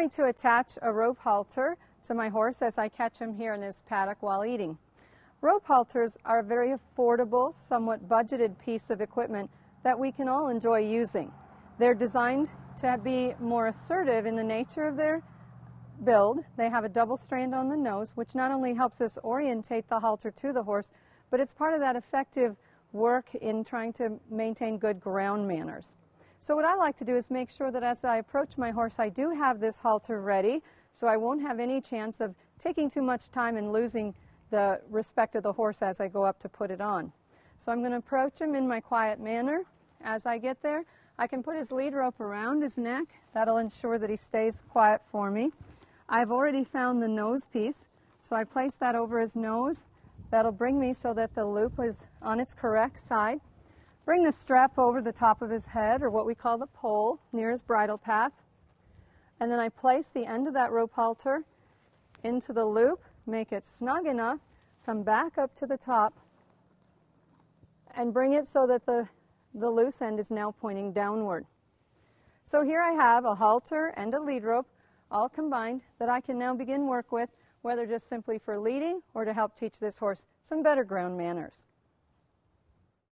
going to attach a rope halter to my horse as I catch him here in his paddock while eating. Rope halters are a very affordable, somewhat budgeted piece of equipment that we can all enjoy using. They're designed to be more assertive in the nature of their build. They have a double strand on the nose, which not only helps us orientate the halter to the horse, but it's part of that effective work in trying to maintain good ground manners. So what I like to do is make sure that as I approach my horse, I do have this halter ready, so I won't have any chance of taking too much time and losing the respect of the horse as I go up to put it on. So I'm going to approach him in my quiet manner. As I get there, I can put his lead rope around his neck. That'll ensure that he stays quiet for me. I've already found the nose piece, so I place that over his nose. That'll bring me so that the loop is on its correct side. Bring the strap over the top of his head, or what we call the poll, near his bridle path. And then I place the end of that rope halter into the loop, make it snug enough, come back up to the top, and bring it so that the, the loose end is now pointing downward. So here I have a halter and a lead rope all combined that I can now begin work with, whether just simply for leading or to help teach this horse some better ground manners.